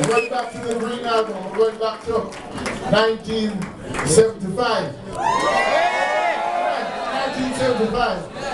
We're going back to the Green Album. We're going back to 1975. 1975.